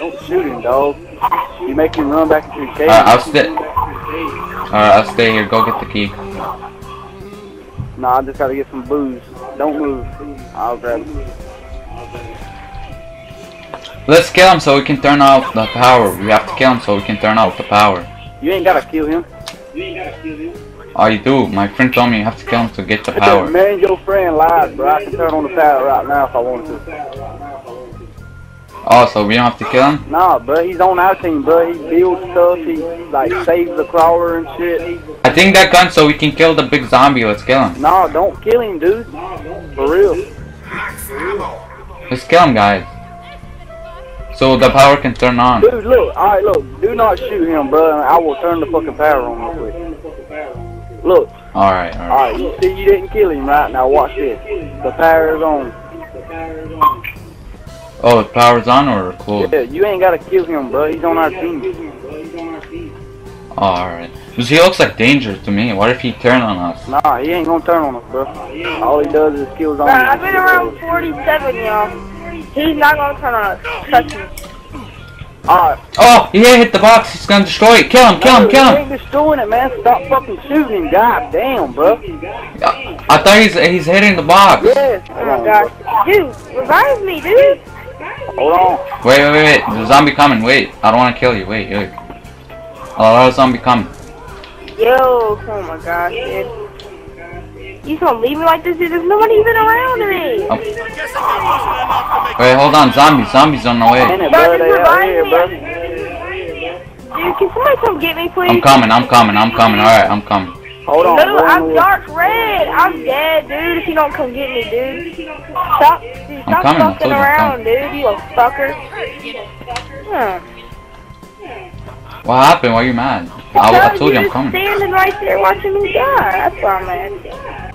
Don't shoot him, dog. You make him run back into the cage. Alright, I'll stay. Alright, I'll stay here. Go get the key. Nah, I just gotta get some booze. Don't move. I'll grab it. Let's kill him so we can turn off the power. We have to kill him so we can turn off the power. You ain't gotta kill him. You ain't got a kill him? Oh, you do. My friend told me you have to kill him to get the power. man, your friend lied, bro. I can turn on the power right now if I wanted to. Oh, so we don't have to kill him? Nah, bro, he's on our team, bro. He builds stuff. He like saves the crawler and shit. I think that gun so we can kill the big zombie. Let's kill him. Nah, don't kill him, dude. For real. Let's kill him, guys. So the power can turn on. Dude, look. All right, look. Do not shoot him, bro. I will turn the fucking power on real quick. Look. Alright, All alright. you see, you didn't kill him, right? Now watch this. The power is on. The power is on. Oh, the power's on or closed? Yeah, you ain't gotta kill him, bro. He's on our team. Oh, alright. Because he looks like danger to me. What if he turn on us? Nah, he ain't gonna turn on us, bro. All he does is kill on zombies. I've been around 47, y'all. He's not gonna turn on us. Trust me. All right. Oh, yeah, hit the box. He's gonna destroy it. Kill him, kill him, kill him. He him. ain't destroying it, man. Stop fucking shooting him. God damn, bro. I thought he's he's hitting the box. Yes. Oh my gosh. Dude, revive me, dude. Hold on. Wait, wait, wait, wait. There's a zombie coming. Wait, I don't want to kill you. Wait, wait. Oh, there's a zombie coming. Yo, oh my gosh, dude. You just gonna leave me like this, dude? There's nobody even around me. Oh. Wait, hold on. Zombies, zombies on the way. Damn it, Bro, bro. just revive me. bro. Dude, can somebody come get me, please? I'm coming, I'm coming, I'm coming. Alright, I'm coming. Hold on. No, I'm dark red. I'm dead, dude. If you don't come get me, dude. Stop, dude, stop coming, fucking told you I'm around, dude. You a fucker. Hmm. What happened? Why are you mad? I, I told you I'm coming. standing right there watching me die. That's why I'm mad.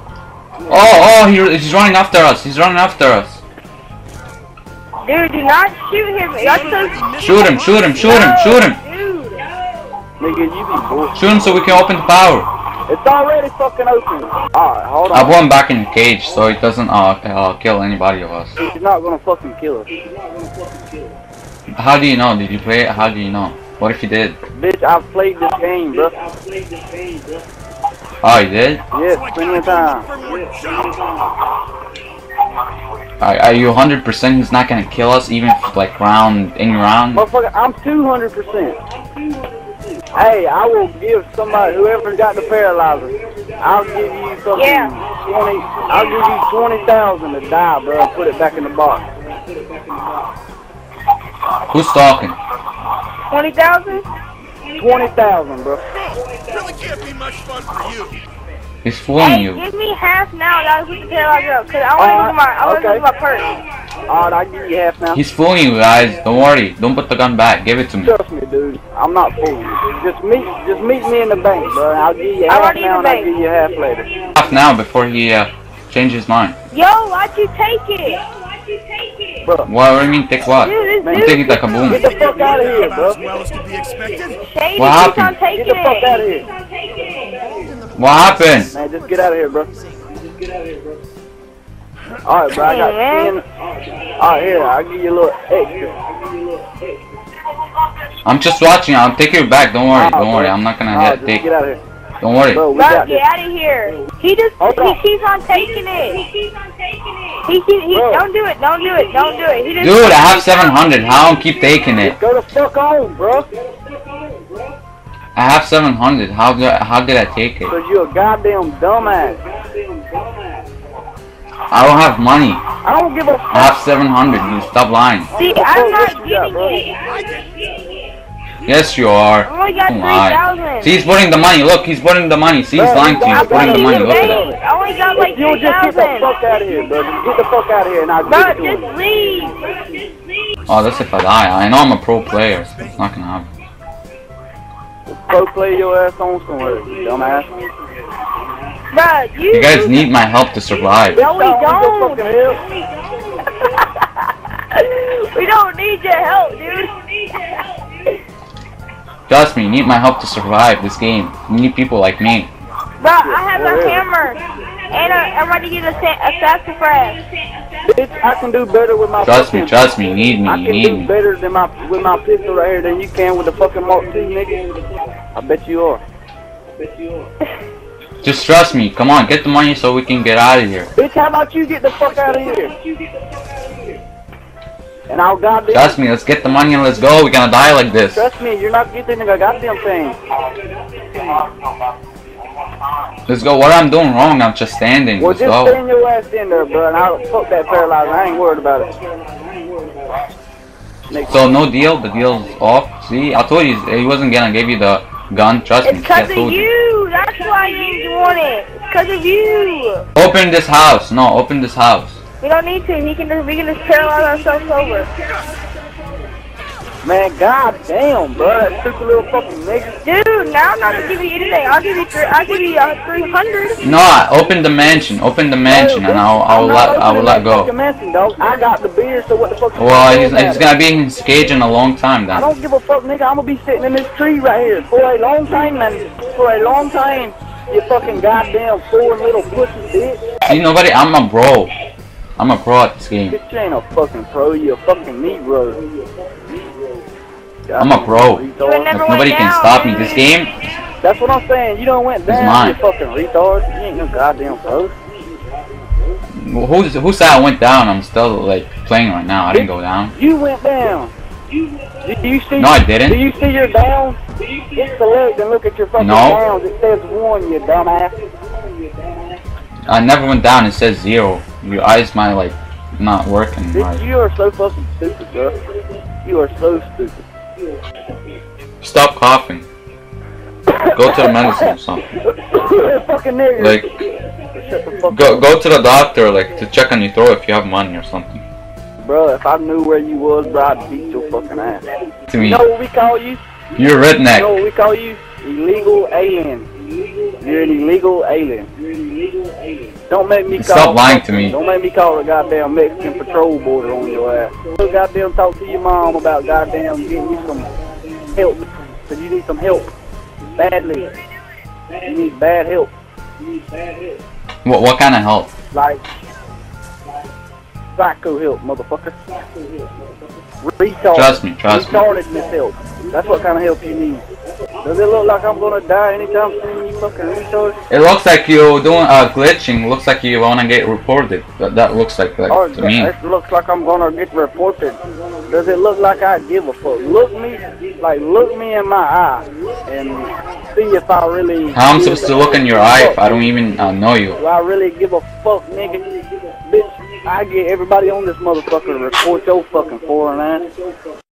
Oh, oh, he, he's running after us. He's running after us. Dude, do not shoot him. So Shoot him, shoot him, shoot him, shoot him. Dude. Nigga, you be bullshit. Shoot him so we can open the power. It's already fucking open. Alright, hold on. I him back in the cage so he doesn't uh, uh, kill anybody of us. He's not gonna fucking kill us. He's not gonna fucking kill us. How do you know? Did you play it? How do you know? What if he did? Bitch, I've played this game, bro. Oh, he did? Yes, plenty of times. Are, are you 100% he's not gonna kill us even if, like round in round? Motherfucker, I'm 200%. Hey, I will give somebody, whoever got the paralyzer, I'll give you fucking Yeah. 20, I'll give you 20,000 to die, bro, and put it back in the box. Who's talking? 20,000? 20,000, bro. Really can't be much fun for you. He's fooling Hey, you. give me half now and I'll put the paralyzer up. Cause I wanna uh, Alright, look my, I wanna okay. look at my purse. Alright, I'll give you half now. He's fooling you guys. Don't worry. Don't put the gun back. Give it to me. Trust me, dude. I'm not fooling you. Just meet, just meet me in the bank, bro. I'll give you I'm half now, and I'll give you half later. Half now before he uh, changes his mind. Yo, why'd you take it? Bro, What do you mean? Take what? Dude, this Man, I'm dude taking like a boom. get the fuck out of here, bro. As well as to be expected. Shady What happened? taking Get the fuck out of it. here. What happened? Man, just get out of here, bro. Alright, bro, I got 10. Eh? Alright, here, I'll give you a little extra. I'm just watching. I'll take it back. Don't worry. Alright, Don't worry. I'm not gonna Alright, hit just take. get out of here. Don't worry. Bro, Bro, get out of here. He just, Hold he on. keeps on taking it. He keep, he, Bro. don't do it, don't do it, don't do it. He just, Dude, I have 700. How I'm keep taking it? Go the fuck on, bro. I have 700. How did I, how did I take it? Cause you a goddamn dumbass. I don't have money. I don't give a I have 700. You stop lying. See, I'm not you getting it. Yes, you are. I only got 3,000. See, he's putting the money. Look, he's putting the money. See, he's Bro, lying to you. He's putting the money. Look at that. I only got like 3,000. You just get the fuck out of here, bro. Get the fuck out of here and I'll Bro, it to him. just leave. Oh, that's if I die. I know I'm a pro player, it's not gonna happen. Go play your ass on somewhere, you dumbass. Bro, you. You guys need my help to survive. No, we Stop with your don't. fucking help. we don't need your help, dude. Trust me, you need my help to survive this game. You need people like me. Bro, I have a hammer. And I, I'm ready to get a, sa- a sassafras. Bitch, I can do better with my Trust me, trust me. You need me. I You can need do me. better than my with my pistol right here than you can with the fucking Mark II, nigga. I bet you are. I bet you are. Just trust me. Come on, get the money so we can get out of here. Bitch, how about you get the fuck out of here? And I'll goddamn Trust me. Let's get the money and let's go. We're gonna die like this. Trust me, you're not getting a goddamn thing. Let's go. What I'm doing wrong? I'm just standing. Well, Let's just go. stand your ass in there, bro, and I'll fuck that paralyzer. I ain't worried about it. So no deal. The deal's off. See, I told you he wasn't gonna give you the gun. Trust me. It's because of you. you. That's why you didn't want it. It's because of you. Open this house. No, open this house. We don't need to. He can just, we can just paralyze ourselves over. man, goddamn, bro, that stupid little fucking nigga. Dude, now I'm not gonna give you anything. I'll give you three. I'll give you uh, 300. No, open the mansion. Open the mansion, and I'll I'll I'm let I will let go. Mansion, dog. I got the beer, so what the fuck? Well, talking he's, about? he's gonna be in his cage in a long time then. I don't give a fuck, nigga. I'm gonna be sitting in this tree right here for a long time, man. For a long time. You fucking goddamn four little pussy bitch. See, nobody. I'm a bro. I'm a pro at this game. Bitch, you ain't a fucking pro. You a fucking Negro. I'm a pro. You Retard. never Like, nobody can down, stop me. This game, That's what I'm saying. You don't went It's down, mine. you fucking retard. You ain't no goddamn pro. who who said I went down? I'm still like playing right now. I didn't go down. You went down. Do you see? No, I didn't. Do you see your down? Hit select and look at your fucking No. downs. It says one, you dumbass. I never went down. It says zero. Your eyes might like not working. Right. you are so fucking stupid, bro. You are so stupid. Stop coughing. Go to the medicine or something. fucking. Like fuck go go to the doctor like to check on your throat if you have money or something. Bro, if I knew where you was, bro, I'd beat your fucking ass. To You know what we call you? you're a redneck. You know what we call you? Illegal alien. You're an illegal alien. Don't make me call. Stop lying to me. Don't make me call a goddamn Mexican patrol border on your ass. Go goddamn talk to your mom about goddamn getting you some help. Cause you need some help badly. You need bad help. What what kind of help? Like psycho help, motherfucker. Retard. Trust me, trust me. Retardedness help. That's what kind of help you need. Does it look like I'm gonna die anytime soon, you fucking retard? It looks like you're doing uh, glitching. Looks like you wanna get reported. That, that looks like that Or to me. it looks like I'm gonna get reported. Does it look like I give a fuck? Look me, like look me in my eye and see if I really. How I'm supposed to look in your eye if. I don't even uh, know you? Do I really give a fuck, nigga? I get everybody on this motherfucker to report your fucking foreign ass.